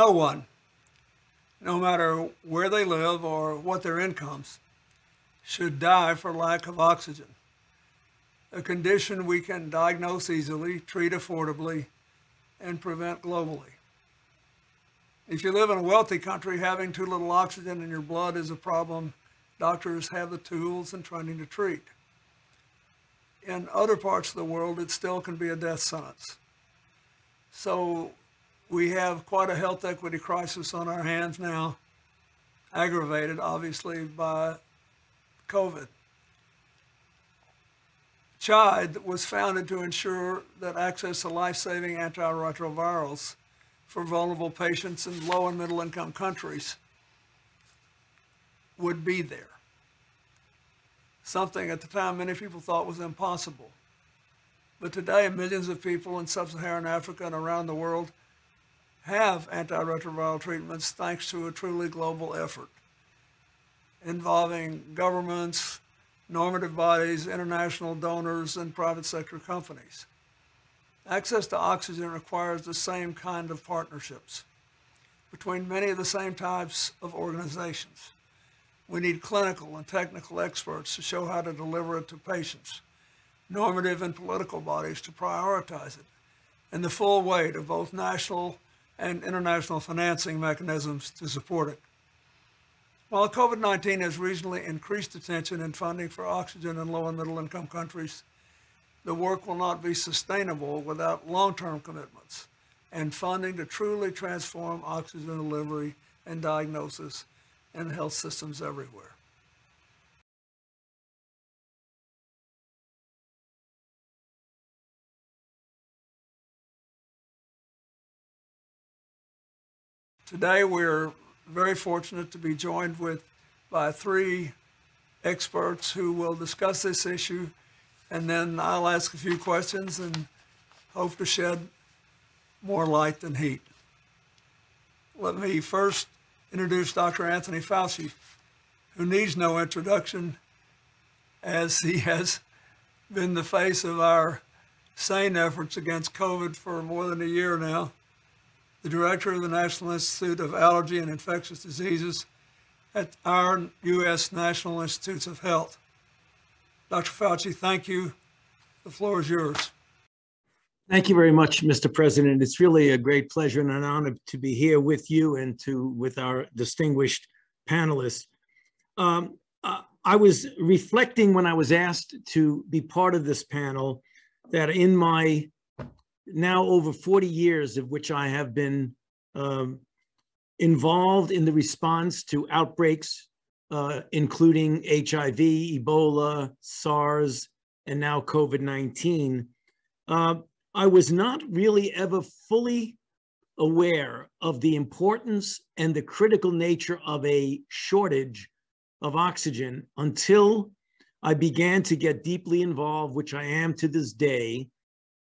No one, no matter where they live or what their incomes, should die for lack of oxygen, a condition we can diagnose easily, treat affordably, and prevent globally. If you live in a wealthy country, having too little oxygen in your blood is a problem doctors have the tools and training to treat. In other parts of the world, it still can be a death sentence. So we have quite a health equity crisis on our hands now, aggravated obviously by COVID. CHAI was founded to ensure that access to life-saving antiretrovirals for vulnerable patients in low and middle income countries would be there. Something at the time many people thought was impossible. But today, millions of people in sub-Saharan Africa and around the world have antiretroviral treatments thanks to a truly global effort involving governments, normative bodies, international donors, and private sector companies. Access to oxygen requires the same kind of partnerships between many of the same types of organizations. We need clinical and technical experts to show how to deliver it to patients, normative and political bodies to prioritize it, and the full weight of both national and international financing mechanisms to support it. While COVID-19 has recently increased attention and funding for oxygen in low and middle income countries, the work will not be sustainable without long-term commitments and funding to truly transform oxygen delivery and diagnosis in health systems everywhere. Today we're very fortunate to be joined with by three experts who will discuss this issue and then I'll ask a few questions and hope to shed more light than heat. Let me first introduce Dr. Anthony Fauci, who needs no introduction as he has been the face of our sane efforts against COVID for more than a year now the director of the National Institute of Allergy and Infectious Diseases at our U.S. National Institutes of Health. Dr. Fauci, thank you. The floor is yours. Thank you very much, Mr. President. It's really a great pleasure and an honor to be here with you and to with our distinguished panelists. Um, I was reflecting when I was asked to be part of this panel that in my now over 40 years of which I have been um, involved in the response to outbreaks, uh, including HIV, Ebola, SARS, and now COVID-19. Uh, I was not really ever fully aware of the importance and the critical nature of a shortage of oxygen until I began to get deeply involved, which I am to this day,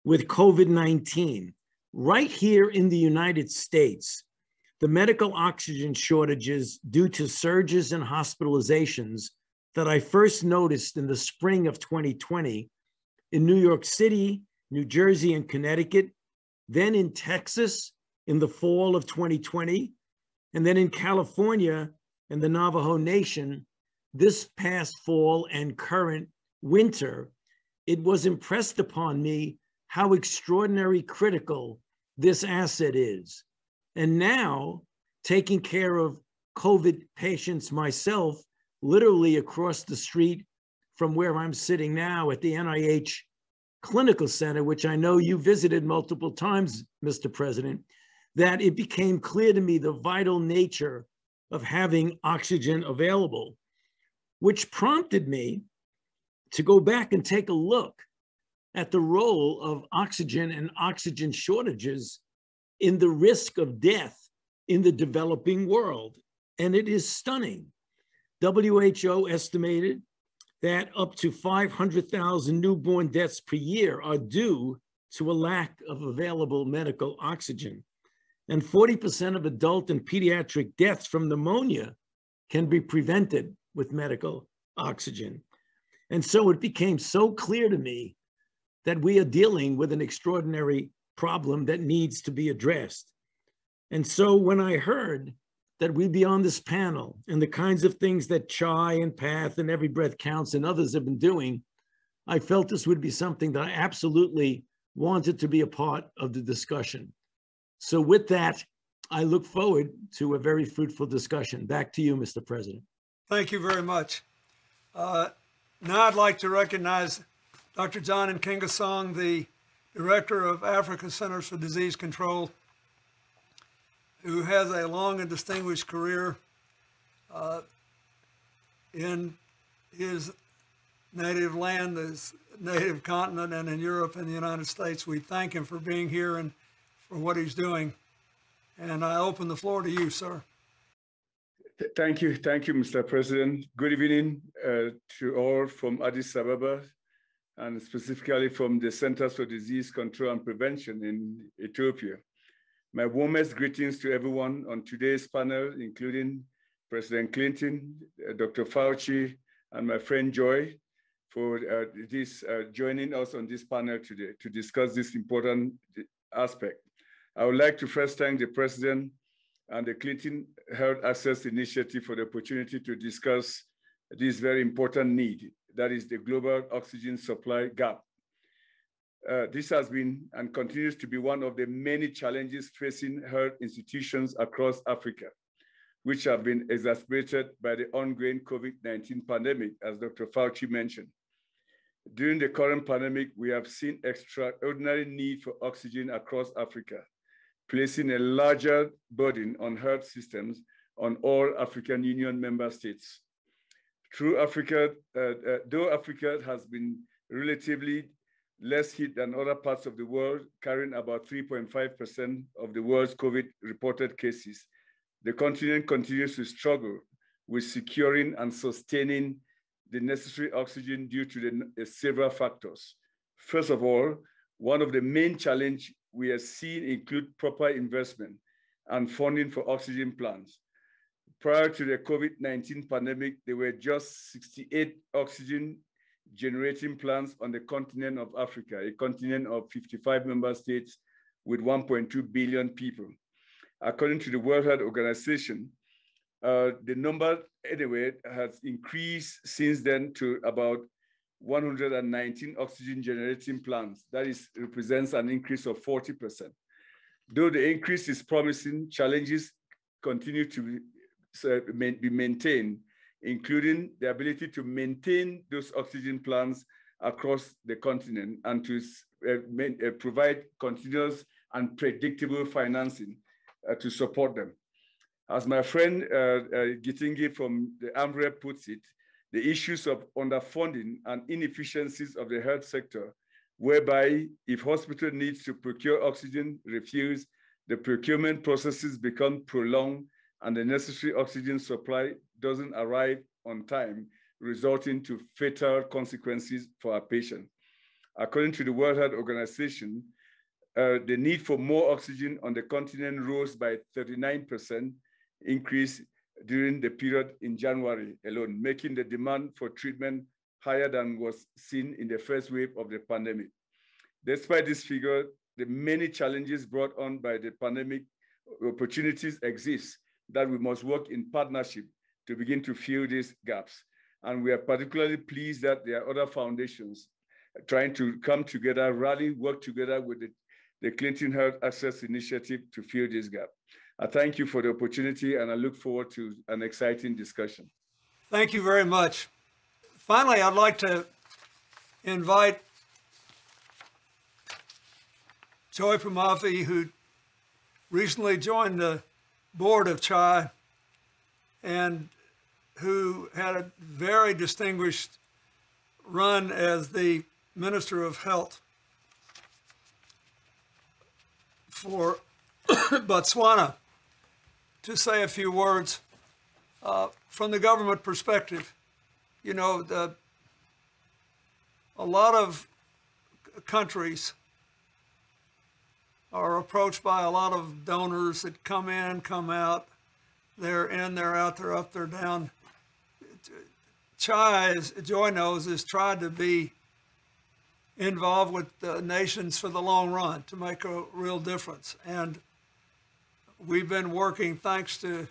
with COVID 19. Right here in the United States, the medical oxygen shortages due to surges in hospitalizations that I first noticed in the spring of 2020 in New York City, New Jersey, and Connecticut, then in Texas in the fall of 2020, and then in California and the Navajo Nation this past fall and current winter, it was impressed upon me how extraordinary critical this asset is. And now, taking care of COVID patients myself, literally across the street from where I'm sitting now at the NIH Clinical Center, which I know you visited multiple times, Mr. President, that it became clear to me the vital nature of having oxygen available, which prompted me to go back and take a look at the role of oxygen and oxygen shortages in the risk of death in the developing world. And it is stunning. WHO estimated that up to 500,000 newborn deaths per year are due to a lack of available medical oxygen. And 40% of adult and pediatric deaths from pneumonia can be prevented with medical oxygen. And so it became so clear to me that we are dealing with an extraordinary problem that needs to be addressed. And so when I heard that we'd be on this panel and the kinds of things that Chai and Path and Every Breath Counts and others have been doing, I felt this would be something that I absolutely wanted to be a part of the discussion. So with that, I look forward to a very fruitful discussion. Back to you, Mr. President. Thank you very much. Uh, now I'd like to recognize Dr. John Nkengasong, the Director of Africa Centers for Disease Control, who has a long and distinguished career uh, in his native land, his native continent, and in Europe and the United States. We thank him for being here and for what he's doing. And I open the floor to you, sir. Thank you. Thank you, Mr. President. Good evening uh, to all from Addis Ababa and specifically from the Centers for Disease Control and Prevention in Ethiopia. My warmest greetings to everyone on today's panel, including President Clinton, uh, Dr. Fauci, and my friend Joy for uh, this uh, joining us on this panel today to discuss this important aspect. I would like to first thank the President and the Clinton Health Access Initiative for the opportunity to discuss this very important need, that is the global oxygen supply gap. Uh, this has been and continues to be one of the many challenges facing health institutions across Africa, which have been exacerbated by the ongoing COVID-19 pandemic, as Dr. Fauci mentioned. During the current pandemic, we have seen extraordinary need for oxygen across Africa, placing a larger burden on health systems on all African Union member states. Through Africa, uh, uh, though Africa has been relatively less hit than other parts of the world, carrying about 3.5% of the world's COVID reported cases, the continent continues to struggle with securing and sustaining the necessary oxygen due to the uh, several factors. First of all, one of the main challenges we are seeing include proper investment and funding for oxygen plants. Prior to the COVID-19 pandemic, there were just 68 oxygen generating plants on the continent of Africa, a continent of 55 member states with 1.2 billion people. According to the World Health Organization, uh, the number anyway has increased since then to about 119 oxygen generating plants. That is represents an increase of 40%. Though the increase is promising, challenges continue to be, maintained, including the ability to maintain those oxygen plants across the continent and to uh, uh, provide continuous and predictable financing uh, to support them. As my friend uh, uh, Githinji from the AMREF puts it, the issues of underfunding and inefficiencies of the health sector, whereby if hospital needs to procure oxygen refuse, the procurement processes become prolonged and the necessary oxygen supply doesn't arrive on time, resulting to fatal consequences for our patients. According to the World Health Organization, uh, the need for more oxygen on the continent rose by 39% increase during the period in January alone, making the demand for treatment higher than was seen in the first wave of the pandemic. Despite this figure, the many challenges brought on by the pandemic opportunities exist that we must work in partnership to begin to fill these gaps. And we are particularly pleased that there are other foundations trying to come together, rally, work together with the, the Clinton Health Access Initiative to fill this gap. I thank you for the opportunity and I look forward to an exciting discussion. Thank you very much. Finally, I'd like to invite Joy Phumaphi, who recently joined the board of CHAI and who had a very distinguished run as the Minister of Health for Botswana to say a few words uh, from the government perspective. You know, the, a lot of countries are approached by a lot of donors that come in, come out. They're in, they're out, they're up, they're down. CHAI, as Joy knows, has tried to be involved with the nations for the long run to make a real difference. And we've been working thanks to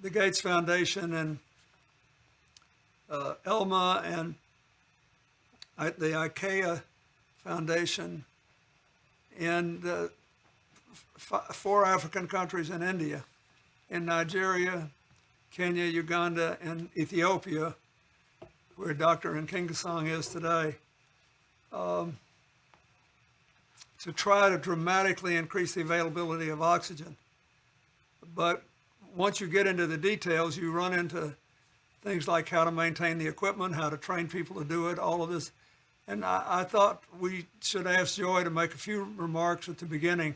the Gates Foundation and uh, Elma and the IKEA Foundation in uh, four African countries in India, in Nigeria, Kenya, Uganda, and Ethiopia, where Dr. Nkengasong is today, um, to try to dramatically increase the availability of oxygen. But once you get into the details, you run into things like how to maintain the equipment, how to train people to do it, all of this. And I, I thought we should ask Joy to make a few remarks at the beginning.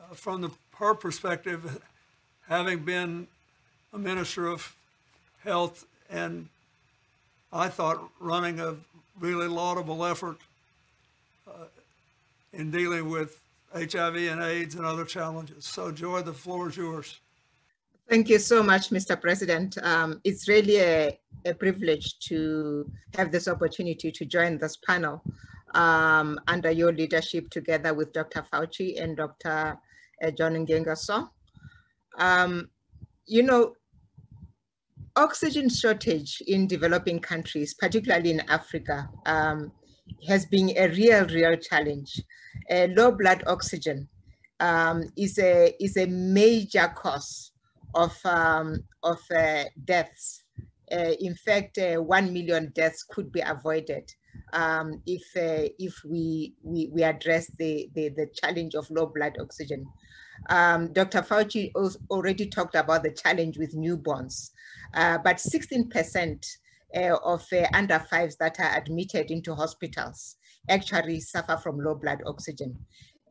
Uh, from the, her perspective, having been a minister of health and I thought running a really laudable effort uh, in dealing with HIV and AIDS and other challenges. So Joy, the floor is yours. Thank you so much, Mr. President. Um, it's really a, a, privilege to have this opportunity to join this panel um, under your leadership together with Dr. Fauci and Dr. Uh, John Nkengasong. Um, you know, oxygen shortage in developing countries, particularly in Africa, um, has been a real, real challenge. Uh, low blood oxygen um, is, a, is a major cause of, um, of uh, deaths. Uh, in fact, uh, 1 million deaths could be avoided um, if, uh, if we, we, we address the, the, the challenge of low blood oxygen. Um, Dr. Fauci already talked about the challenge with newborns, uh, but 16% uh, of under fives that are admitted into hospitals actually suffer from low blood oxygen.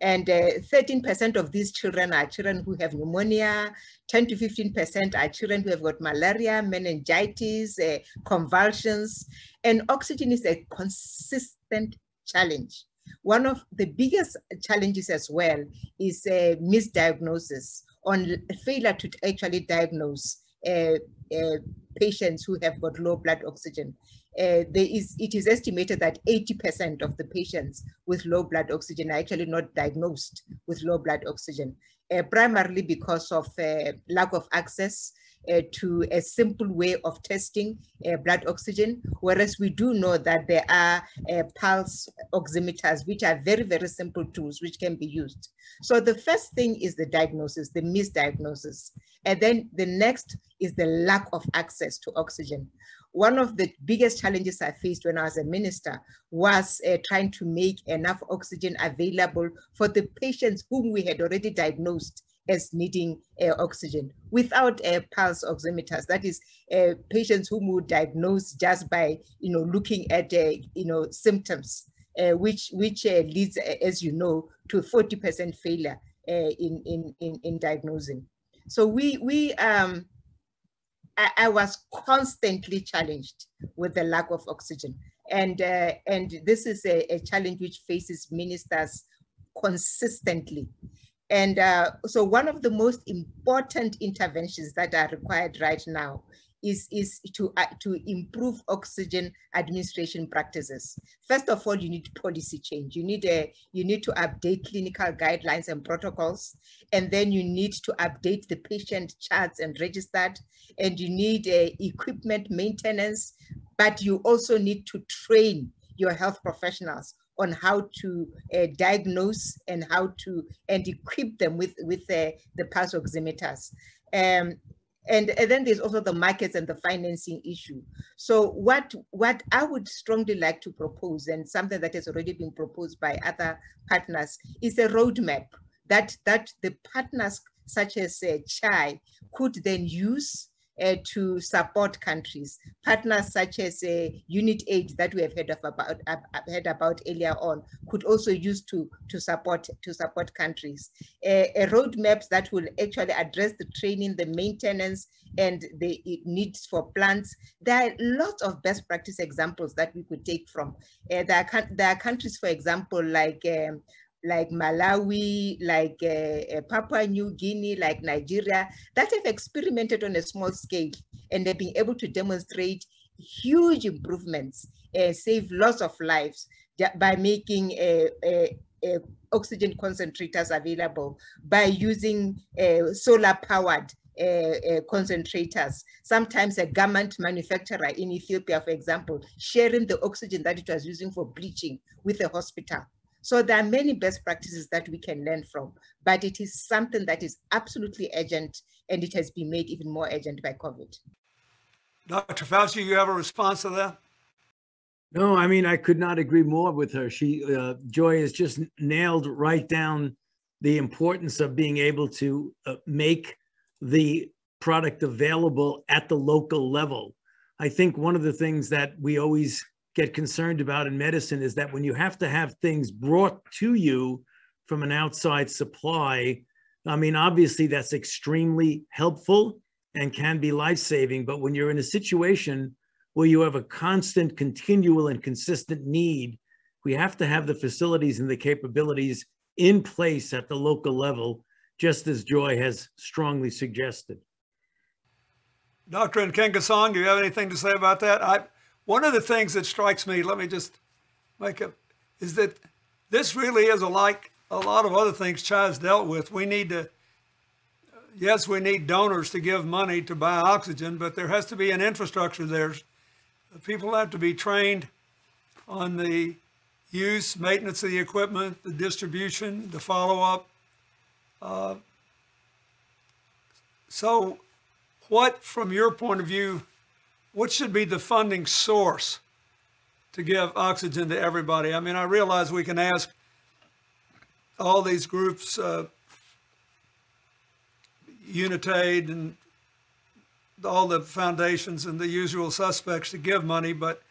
And 13% uh, of these children are children who have pneumonia, 10 to 15% are children who have got malaria, meningitis, uh, convulsions, and oxygen is a consistent challenge. One of the biggest challenges as well is a misdiagnosis on failure to actually diagnose uh, uh, patients who have got low blood oxygen. Uh, there is, it is estimated that 80% of the patients with low blood oxygen are actually not diagnosed with low blood oxygen, uh, primarily because of uh, lack of access uh, to a simple way of testing uh, blood oxygen, whereas we do know that there are pulse oximeters, which are very, very simple tools which can be used. So the first thing is the diagnosis, the misdiagnosis. And then the next is the lack of access to oxygen. One of the biggest challenges I faced when I was a minister was uh, trying to make enough oxygen available for the patients whom we had already diagnosed as needing uh, oxygen without uh, pulse oximeters. That is, uh, patients whom we diagnose just by, you know, looking at, uh, you know, symptoms, uh, which which uh, leads, as you know, to 40% failure in, in in in diagnosing. So we we um, I, I was constantly challenged with the lack of oxygen, and and this is a, a challenge which faces ministers consistently. And uh, so one of the most important interventions that are required right now is, is to, uh, to improve oxygen administration practices. First of all, you need policy change. You need, a, you need to update clinical guidelines and protocols, and then you need to update the patient charts and registered, and you need uh, equipment maintenance, but you also need to train your health professionals on how to uh, diagnose and how to and equip them with with uh, the pulse oximeters. Um, and, and, then there's also the markets and the financing issue. So what what I would strongly like to propose, and something that has already been proposed by other partners, is a roadmap that that the partners such as uh, CHAI could then use uh, to support countries. Partners such as uh, Unitaid that we have heard of about uh, heard about earlier on could also use to to support to support countries. Uh, roadmaps that will actually address the training, the maintenance, and the needs for plants. There are lots of best practice examples that we could take from. Uh, there, are, there are countries, for example, like um, like Malawi, like uh, uh, Papua New Guinea, like Nigeria, that have experimented on a small scale and they've been able to demonstrate huge improvements, uh, save lots of lives by making a, a, uh, oxygen concentrators available by using uh, solar powered uh, uh, concentrators. Sometimes a garment manufacturer in Ethiopia, for example, sharing the oxygen that it was using for bleaching with a hospital. So there are many best practices that we can learn from, but it is something that is absolutely urgent and it has been made even more urgent by COVID. Dr. Fauci, you have a response to that? No, I mean, I could not agree more with her. She, uh, Joy has just nailed right down the importance of being able to uh, make the product available at the local level. I think one of the things that we always get concerned about in medicine is that when you have to have things brought to you from an outside supply, I mean, obviously that's extremely helpful and can be life saving. But when you're in a situation where you have a constant, continual, and consistent need, we have to have the facilities and the capabilities in place at the local level, just as Joy has strongly suggested. Dr. Nkengasong, do you have anything to say about that? I, one of the things that strikes me, let me just make up, is that this really is like a lot of other things CHAI's dealt with. We need to, yes, we need donors to give money to buy oxygen, but there has to be an infrastructure there. People have to be trained on the use, maintenance of the equipment, the distribution, the follow-up. Uh, so what, from your point of view, what should be the funding source to give oxygen to everybody? I mean, I realize we can ask all these groups, uh, Unitaid and all the foundations and the usual suspects to give money, but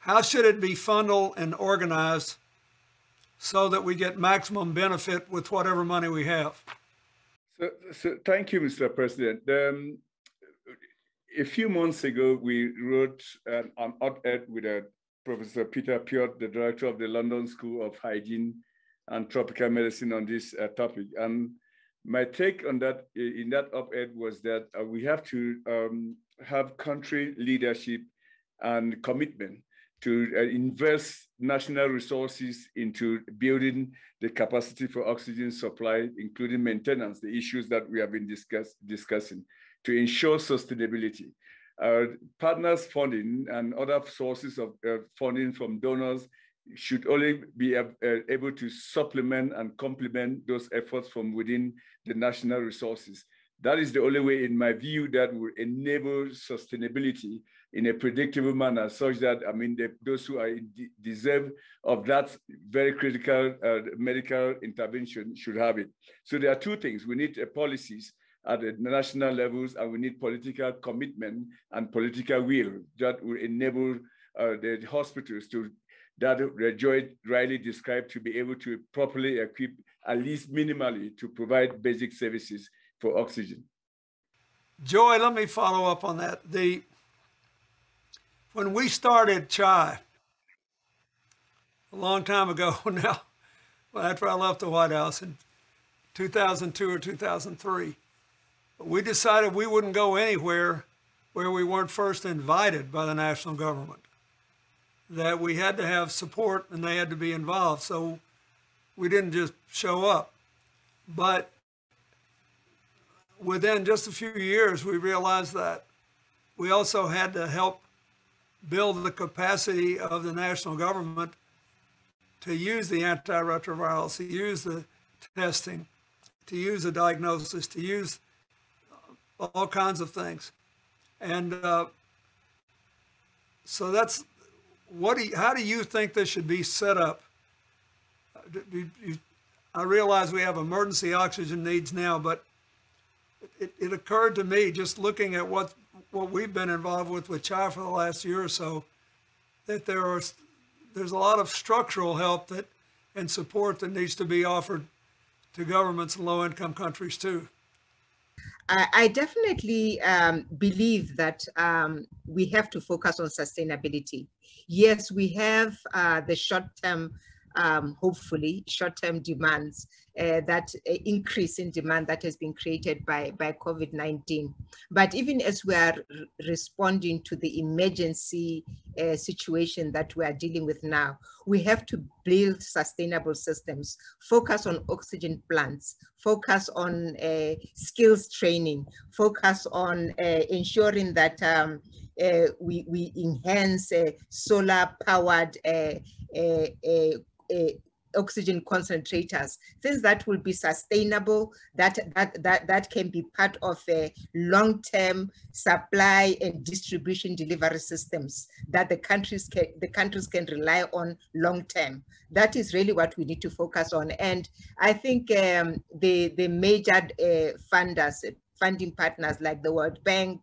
how should it be funded and organized so that we get maximum benefit with whatever money we have? So, so thank you, Mr. President. Um, a few months ago, we wrote an, an op-ed with uh, Professor Peter Piot, the director of the London School of Hygiene and Tropical Medicine on this uh, topic. And my take on that in that op-ed was that uh, we have to um, have country leadership and commitment to uh, invest national resources into building the capacity for oxygen supply, including maintenance, the issues that we have been discuss, discussing to ensure sustainability. Uh, partners funding and other sources of uh, funding from donors should only be uh, able to supplement and complement those efforts from within the national resources. That is the only way, in my view, that will enable sustainability in a predictable manner, such that, I mean, the, those who are deserve of that very critical uh, medical intervention should have it. So there are two things. We need uh, policies at the national levels, and we need political commitment and political will that will enable uh, the hospitals to that Joy rightly described to be able to properly equip, at least minimally, to provide basic services for oxygen. Joy, let me follow up on that. The when we started CHAI a long time ago now, well, after I left the White House in 2002 or 2003, we decided we wouldn't go anywhere where we weren't first invited by the national government. That we had to have support and they had to be involved. So we didn't just show up. But within just a few years, we realized that we also had to help build the capacity of the national government to use the antiretrovirals, to use the testing, to use the diagnosis, to use all kinds of things. And uh, so that's what do you, how do you think this should be set up? I realize we have emergency oxygen needs now, but it, it occurred to me just looking at what what we've been involved with with CHAI for the last year or so, that there are there's a lot of structural help that and support that needs to be offered to governments in low income countries too. I, definitely um, believe that um, we have to focus on sustainability. Yes, we have uh, the short term, um, hopefully, short term demands uh, that uh, increase in demand that has been created by, by COVID-19. But even as we are responding to the emergency uh, situation that we are dealing with now, we have to build sustainable systems, focus on oxygen plants, focus on uh, skills training, focus on uh, ensuring that um, uh, we, we enhance solar powered oxygen concentrators, things that will be sustainable, that that that that can be part of a long-term supply and distribution delivery systems that the countries can the countries can rely on long-term. That is really what we need to focus on. And I think um, the the major uh, funders, funding partners like the World Bank,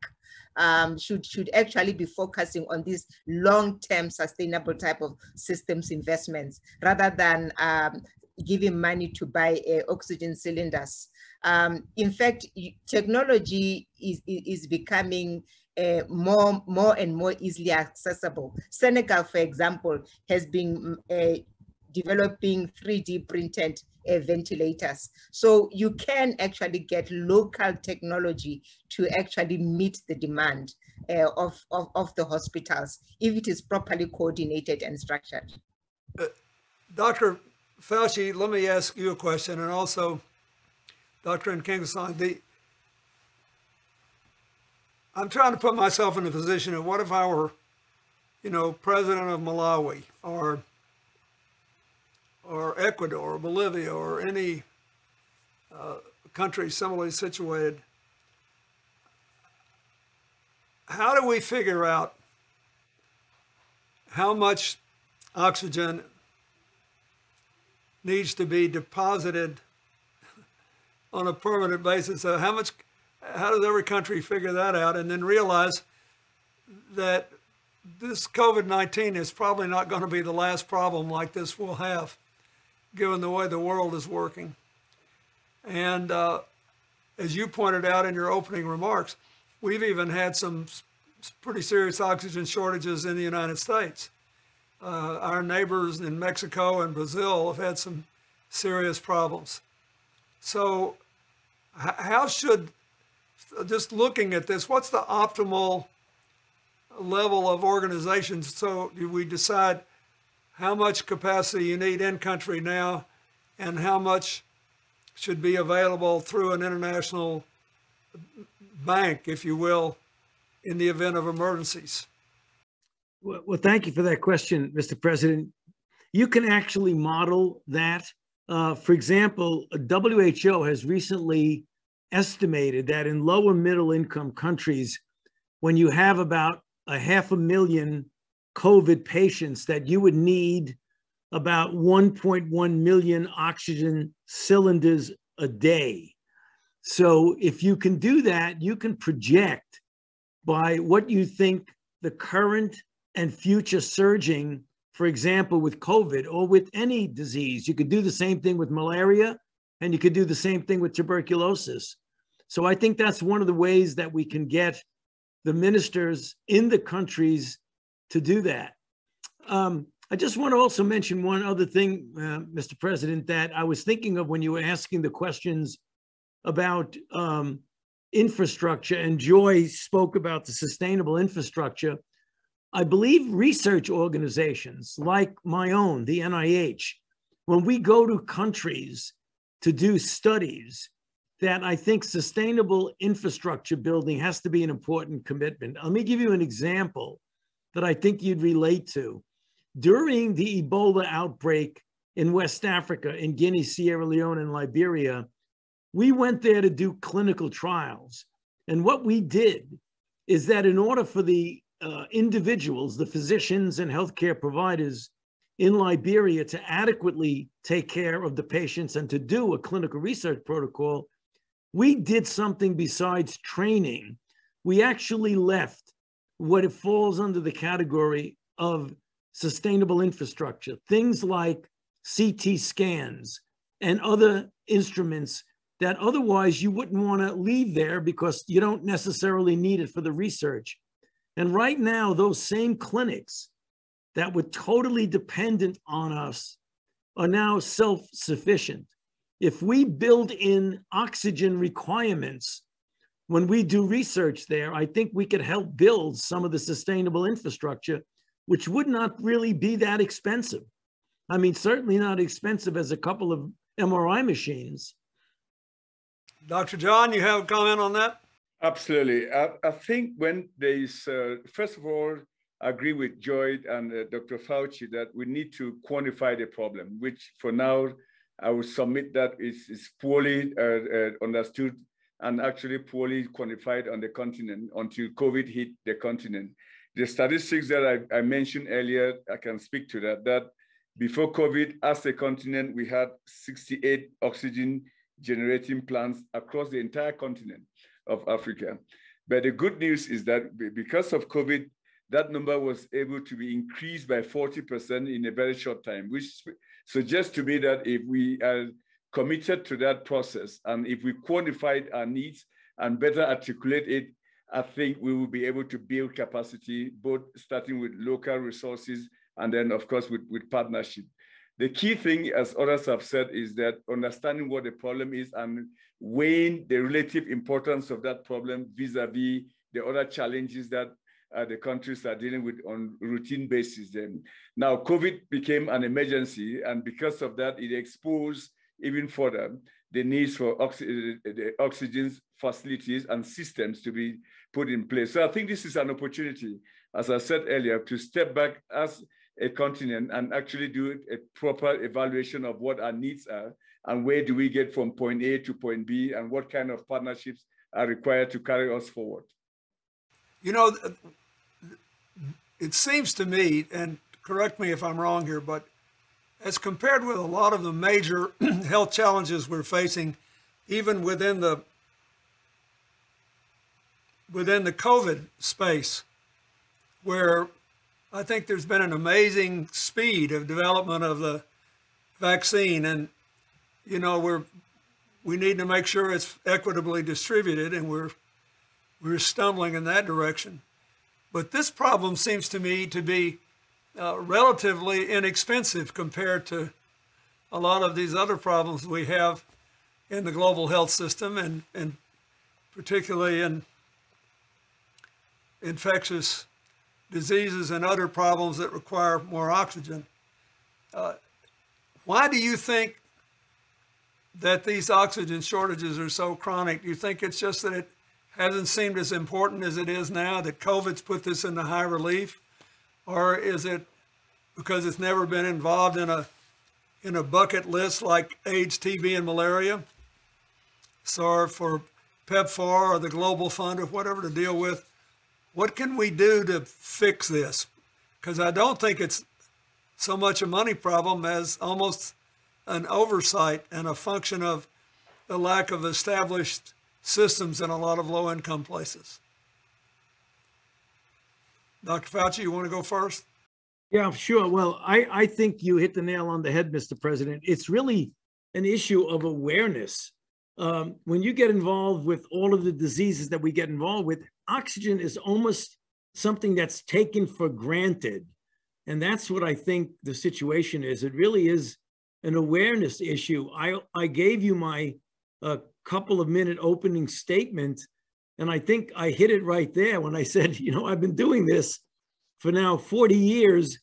um, should should actually be focusing on these long-term sustainable type of systems investments rather than um, giving money to buy uh, oxygen cylinders. Um, in fact, technology is, is becoming uh, more, more and more easily accessible. Senegal, for example, has been uh, developing 3D printed uh, ventilators. So you can actually get local technology to actually meet the demand uh, of, of, of, the hospitals if it is properly coordinated and structured. Uh, Dr. Fauci, let me ask you a question and also Dr. Nkengasong, the I'm trying to put myself in the position of what if I were, you know, president of Malawi or or Ecuador or Bolivia or any uh, country similarly situated, how do we figure out how much oxygen needs to be deposited on a permanent basis? So how much, how does every country figure that out and then realize that this COVID-19 is probably not going to be the last problem like this we'll have given the way the world is working. And uh, as you pointed out in your opening remarks, we've even had some pretty serious oxygen shortages in the United States. Uh, our neighbors in Mexico and Brazil have had some serious problems. So how should, just looking at this, what's the optimal level of organizations? So we decide how much capacity you need in country now and how much should be available through an international bank, if you will, in the event of emergencies? Well, well thank you for that question, Mr. President. You can actually model that. Uh, for example, WHO has recently estimated that in lower middle income countries, when you have about a half a million COVID patients that you would need about 1.1 million oxygen cylinders a day. So if you can do that, you can project by what you think the current and future surging, for example, with COVID or with any disease. You could do the same thing with malaria and you could do the same thing with tuberculosis. So I think that's one of the ways that we can get the ministers in the countries to do that. Um, I just want to also mention one other thing, uh, Mr. President, that I was thinking of when you were asking the questions about um, infrastructure, and Joy spoke about the sustainable infrastructure. I believe research organizations like my own, the NIH, when we go to countries to do studies, that I think sustainable infrastructure building has to be an important commitment. Let me give you an example that I think you'd relate to. During the Ebola outbreak in West Africa, in Guinea, Sierra Leone, and Liberia, we went there to do clinical trials. And what we did is that in order for the uh, individuals, the physicians and healthcare providers in Liberia to adequately take care of the patients and to do a clinical research protocol, we did something besides training. We actually left what it falls under the category of sustainable infrastructure, things like CT scans and other instruments that otherwise you wouldn't want to leave there because you don't necessarily need it for the research. And right now, those same clinics that were totally dependent on us are now self sufficient. if we build in oxygen requirements when we do research there, I think we could help build some of the sustainable infrastructure, which would not really be that expensive. I mean, certainly not expensive as a couple of MRI machines. Dr. John, you have a comment on that? Absolutely. I, I think when there is, uh, first of all, I agree with Joy and uh, Dr. Fauci that we need to quantify the problem, which for now, I will submit that is, is poorly uh, uh understood and actually poorly quantified on the continent until COVID hit the continent. The statistics that I, I mentioned earlier, I can speak to that, that before COVID, as a continent, we had 68 oxygen generating plants across the entire continent of Africa. But the good news is that because of COVID, that number was able to be increased by 40% in a very short time, which suggests to me that if we are committed to that process and if we quantified our needs and better articulate it, I think we will be able to build capacity, both starting with local resources and then of course with, with partnership. The key thing, as others have said, is that understanding what the problem is and weighing the relative importance of that problem vis-a-vis the other challenges that uh, the countries are dealing with on routine basis. Then now COVID became an emergency, and because of that, it exposed even further the needs for oxy the oxygen facilities and systems to be put in place. So I think this is an opportunity, as I said earlier, to step back as a continent and actually do a proper evaluation of what our needs are and where do we get from point A to point B and what kind of partnerships are required to carry us forward. You know, it seems to me, and correct me if I'm wrong here, but as compared with a lot of the major health challenges we're facing, even within the within the COVID space, where I think there's been an amazing speed of development of the vaccine, and you know we're we need to make sure it's equitably distributed, and we're we're stumbling in that direction. But this problem seems to me to be uh, relatively inexpensive compared to a lot of these other problems we have in the global health system, and and particularly in infectious diseases and other problems that require more oxygen. Uh, why do you think that these oxygen shortages are so chronic? Do you think it's just that it hasn't seemed as important as it is now, that COVID's put this into high relief? Or is it because it's never been involved in a in a bucket list like AIDS, TB, and malaria? So for PEPFAR or the Global Fund or whatever to deal with what can we do to fix this? Because I don't think it's so much a money problem as almost an oversight and a function of the lack of established systems in a lot of low income places. Dr. Fauci, you want to go first? Yeah, sure. Well, I, I think you hit the nail on the head, Mr. President. It's really an issue of awareness. Um, when you get involved with all of the diseases that we get involved with, oxygen is almost something that's taken for granted. And that's what I think the situation is. It really is an awareness issue. I, I gave you my uh, couple of minute opening statement, and I think I hit it right there when I said, you know, I've been doing this for now 40 years,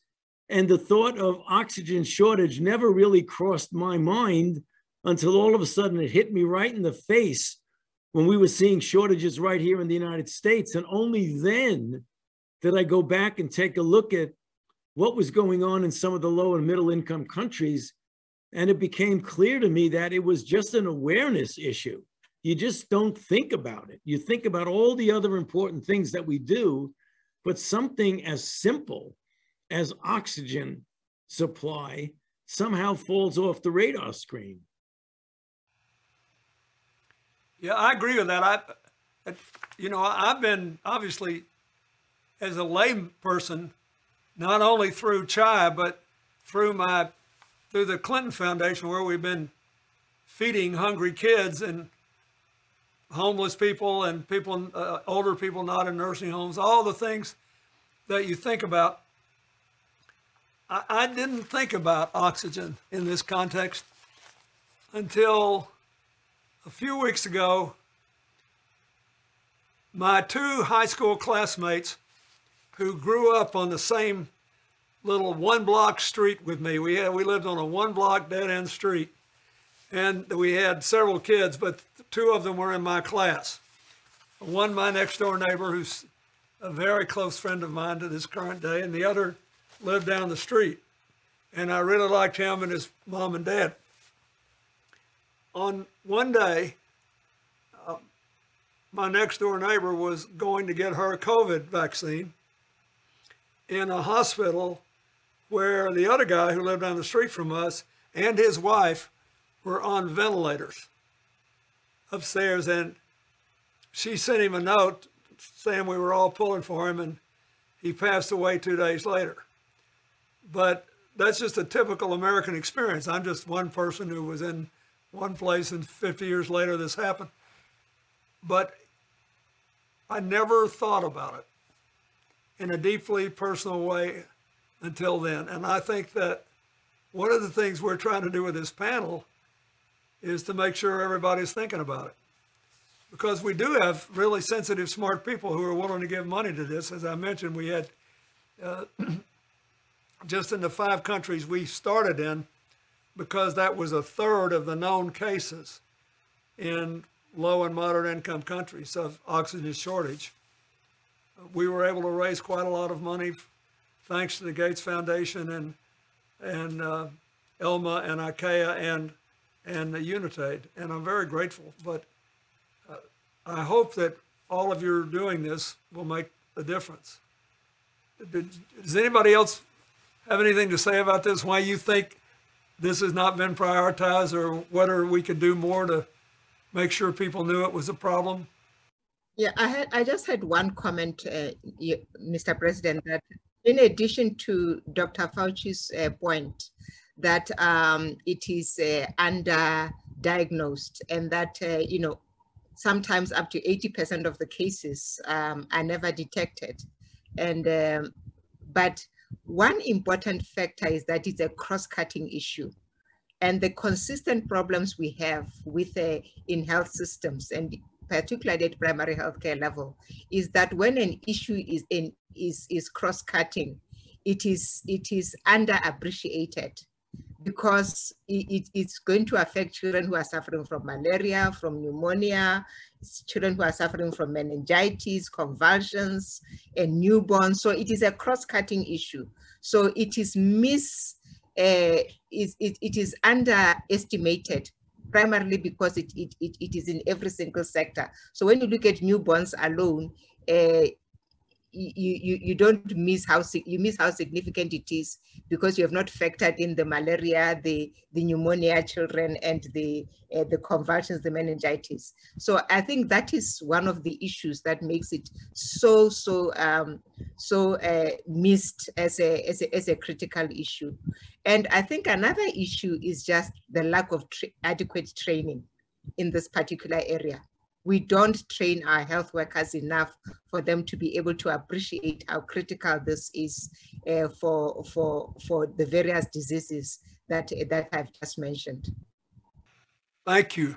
and the thought of oxygen shortage never really crossed my mind until all of a sudden it hit me right in the face when we were seeing shortages right here in the United States. And only then did I go back and take a look at what was going on in some of the low and middle income countries. And it became clear to me that it was just an awareness issue. You just don't think about it. You think about all the other important things that we do, but something as simple as oxygen supply somehow falls off the radar screen. Yeah, I agree with that. I, you know, I've been obviously as a lay person, not only through CHAI, but through my, through the Clinton Foundation, where we've been feeding hungry kids and homeless people and people, uh, older people not in nursing homes, all the things that you think about. I, I didn't think about oxygen in this context until a few weeks ago, my two high school classmates who grew up on the same little one block street with me. We had we lived on a one block dead end street and we had several kids, but two of them were in my class. One, my next door neighbor, who's a very close friend of mine to this current day, and the other lived down the street. And I really liked him and his mom and dad. On one day, uh, my next door neighbor was going to get her COVID vaccine in a hospital where the other guy who lived down the street from us and his wife were on ventilators upstairs. And she sent him a note saying we were all pulling for him, and he passed away two days later. But that's just a typical American experience. I'm just one person who was in one place, and 50 years later, this happened. But I never thought about it in a deeply personal way until then. And I think that one of the things we're trying to do with this panel is to make sure everybody's thinking about it. Because we do have really sensitive, smart people who are willing to give money to this. As I mentioned, we had uh, just in the five countries we started in, because that was a third of the known cases in low and moderate income countries of oxygen shortage. We were able to raise quite a lot of money thanks to the Gates Foundation and and uh, Elma and IKEA and and Unitaid, and I'm very grateful. But uh, I hope that all of you doing this will make a difference. Did, does anybody else have anything to say about this? Why you think this has not been prioritized, or whether we could do more to make sure people knew it was a problem? Yeah, I had I just had one comment, uh, Mr. President, that in addition to Dr. Fauci's uh, point that um, it is uh, underdiagnosed and that, uh, you know, sometimes up to 80% of the cases um, are never detected. And, um, but one important factor is that it's a cross-cutting issue. And the consistent problems we have with uh, in health systems and particularly at primary healthcare level, is that when an issue is in is is cross-cutting, it is it is underappreciated because it, it's going to affect children who are suffering from malaria, from pneumonia, children who are suffering from meningitis, convulsions, and newborns. So it is a cross-cutting issue. So it is mis, uh, it, it, it is underestimated primarily because it, it, it, it is in every single sector. So when you look at newborns alone, uh, you, you, you don't miss how you miss how significant it is because you have not factored in the malaria, the, the pneumonia children and the, uh, the convulsions, the meningitis. So I think that is one of the issues that makes it so, so, um, so uh, missed as a, as, a, as a critical issue. And I think another issue is just the lack of tra adequate training in this particular area we don't train our health workers enough for them to be able to appreciate how critical this is uh, for, for, for the various diseases that, that I've just mentioned. Thank you.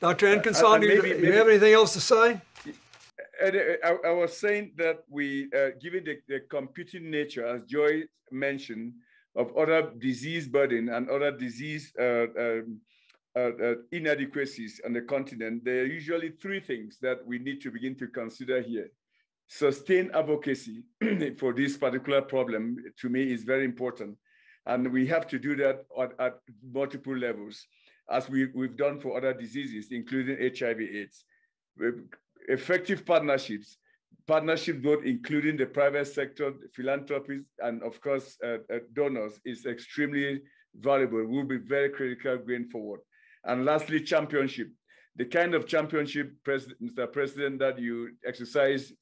Dr. Nkengasong, uh, do you, you have anything else to say? Uh, I, I, was saying that we, uh, given the, the computing nature, as Joy mentioned, of other disease burden and other disease uh, um, uh, uh, inadequacies on the continent, there are usually three things that we need to begin to consider here. Sustained advocacy for this particular problem, to me, is very important. And we have to do that at, at multiple levels, as we, we've done for other diseases, including HIV AIDS. Effective partnerships, partnership both including the private sector, philanthropists, and of course, uh, uh, donors is extremely valuable, will be very critical going forward. And lastly, championship. The kind of championship, Mr. President, that you exercise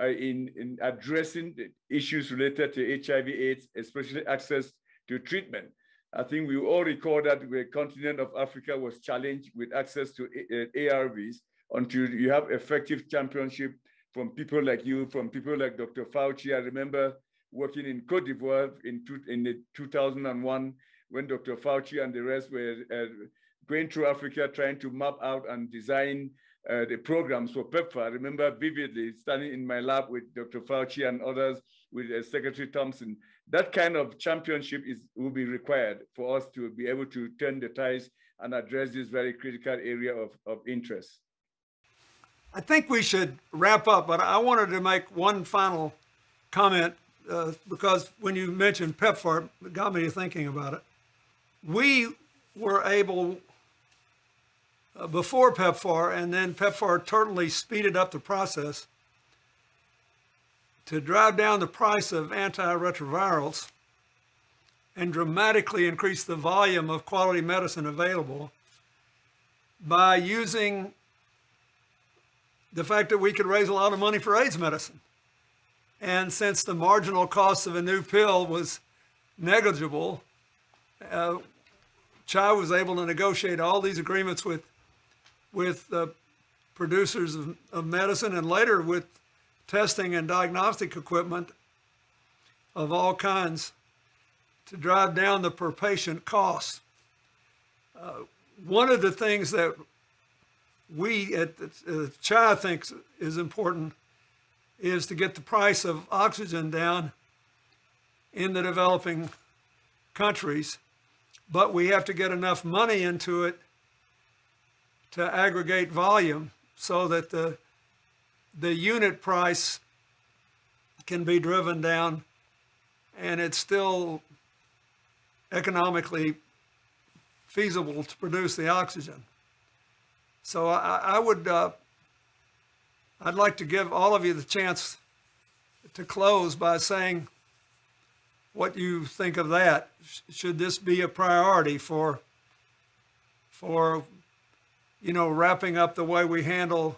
uh, in, in addressing issues related to HIV AIDS, especially access to treatment. I think we all recall that the continent of Africa was challenged with access to uh, ARVs until you have effective championship from people like you, from people like Dr. Fauci. I remember working in Cote d'Ivoire in, two, in 2001 when Dr. Fauci and the rest were uh, going through Africa trying to map out and design uh, the programs for PEPFAR. I remember vividly standing in my lab with Dr. Fauci and others, with uh, Secretary Thompson. That kind of championship is will be required for us to be able to turn the tides and address this very critical area of, of interest. I think we should wrap up, but I wanted to make one final comment uh, because when you mentioned PEPFAR, it got me thinking about it. We were able, uh, before PEPFAR, and then PEPFAR totally speeded up the process to drive down the price of antiretrovirals and dramatically increase the volume of quality medicine available by using the fact that we could raise a lot of money for AIDS medicine. And since the marginal cost of a new pill was negligible, uh, CHAI was able to negotiate all these agreements with with producers of, of medicine and later with testing and diagnostic equipment of all kinds to drive down the per patient cost. Uh, one of the things that we at uh, CHAI thinks is important is to get the price of oxygen down in the developing countries, but we have to get enough money into it to aggregate volume so that the the unit price can be driven down and it's still economically feasible to produce the oxygen. So I, I would, uh, I'd like to give all of you the chance to close by saying what you think of that. Should this be a priority for, for, you know, wrapping up the way we handle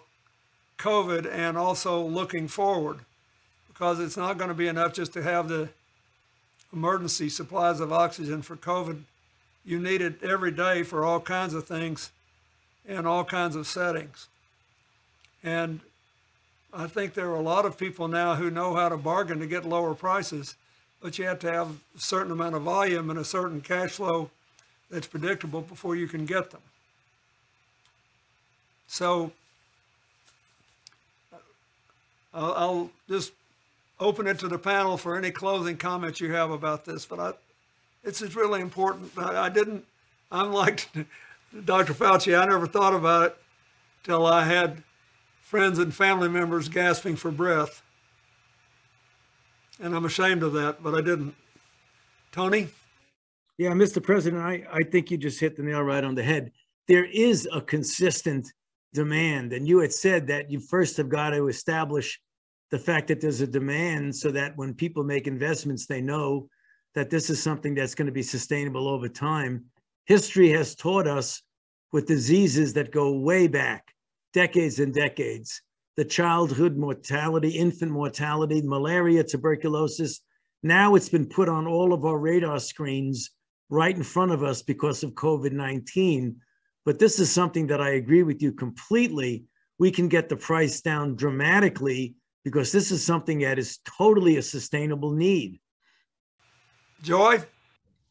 COVID and also looking forward? Because it's not going to be enough just to have the emergency supplies of oxygen for COVID. You need it every day for all kinds of things in all kinds of settings. And I think there are a lot of people now who know how to bargain to get lower prices, but you have to have a certain amount of volume and a certain cash flow that's predictable before you can get them. So I'll, I'll just open it to the panel for any closing comments you have about this, but I, it's really important. I, I didn't, I'm like Dr. Fauci, I never thought about it till I had friends and family members gasping for breath. And I'm ashamed of that, but I didn't. Tony? Yeah, Mr. President, I, I think you just hit the nail right on the head. There is a consistent demand, and you had said that you first have got to establish the fact that there's a demand so that when people make investments, they know that this is something that's going to be sustainable over time. History has taught us with diseases that go way back, decades and decades, the childhood mortality, infant mortality, malaria, tuberculosis. Now it's been put on all of our radar screens right in front of us because of COVID 19. But this is something that I agree with you completely. We can get the price down dramatically because this is something that is totally a sustainable need. Joy?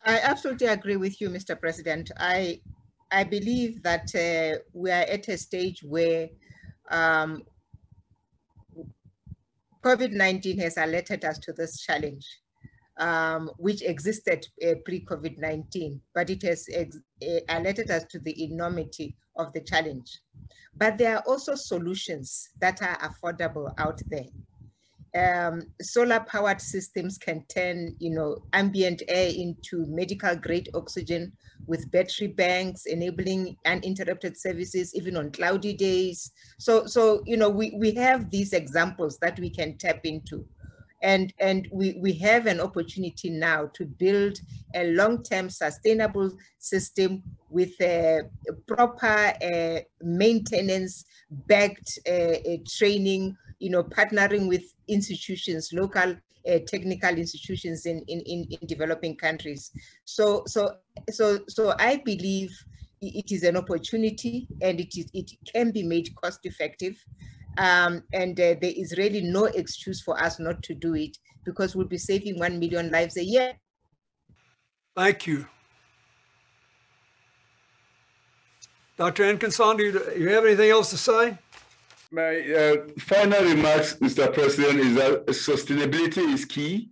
I absolutely agree with you, Mr. President. I I believe that uh, we are at a stage where um, COVID-19 has alerted us to this challenge, um, which existed uh, pre-COVID-19, but it has uh, alerted us to the enormity of the challenge. But there are also solutions that are affordable out there. Um, solar powered systems can turn, you know, ambient air into medical grade oxygen with battery banks, enabling uninterrupted services even on cloudy days. So, so you know, we, we have these examples that we can tap into. And, and we, we have an opportunity now to build a long-term sustainable system with a proper uh, maintenance backed uh, training, you know, partnering with institutions, local uh, technical institutions in, in, in, in, developing countries. So, so, so, so I believe it is an opportunity and it, is, it can be made cost effective. Um, and uh, there is really no excuse for us not to do it because we'll be saving 1 million lives a year. Thank you. Dr. Nkengasong, do you, you have anything else to say? My uh, final remarks, Mr. President, is that sustainability is key.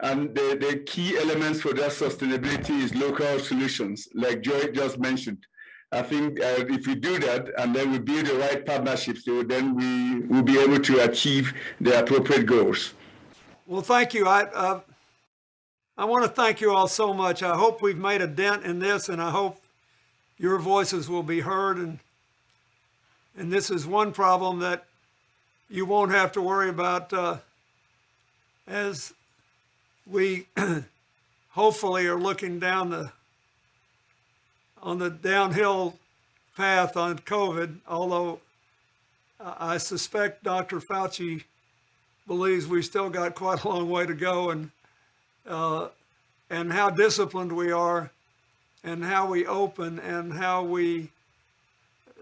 And the, the key elements for that sustainability is local solutions, like Joy just mentioned. I think uh, if we do that and then we build the right partnerships, so then we will be able to achieve the appropriate goals. Well, thank you. I, uh, I want to thank you all so much. I hope we've made a dent in this and I hope your voices will be heard. And, and this is one problem that you won't have to worry about uh, as we hopefully are looking down the on the downhill path on COVID, although I suspect Dr. Fauci believes we still got quite a long way to go and uh, and how disciplined we are and how we open and how we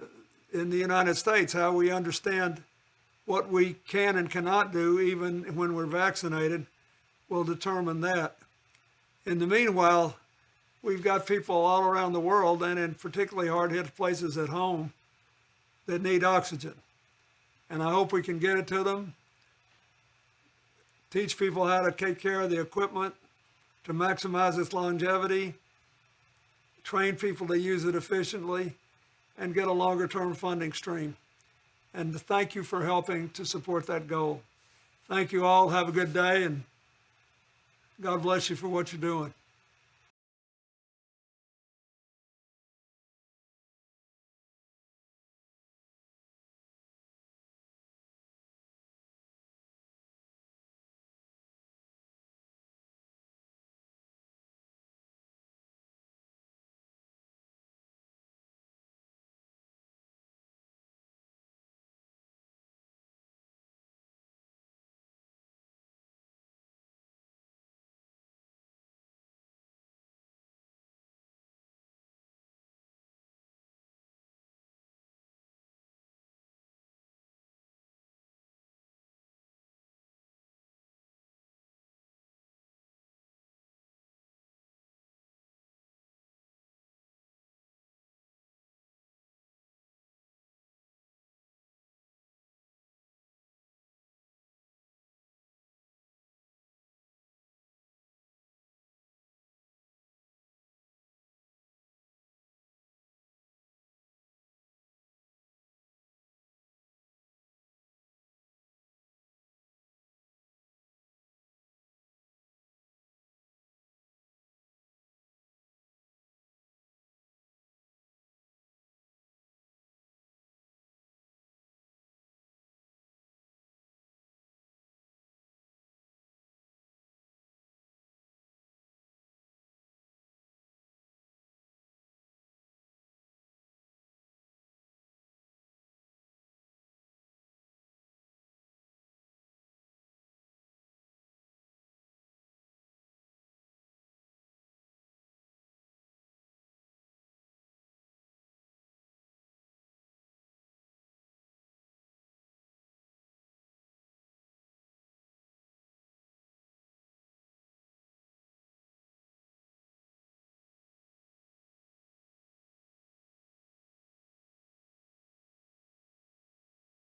uh, in the United States how we understand what we can and cannot do even when we're vaccinated will determine that. In the meanwhile, we've got people all around the world and in particularly hard hit places at home that need oxygen. And I hope we can get it to them teach people how to take care of the equipment to maximize its longevity, train people to use it efficiently, and get a longer term funding stream. And thank you for helping to support that goal. Thank you all. Have a good day and God bless you for what you're doing.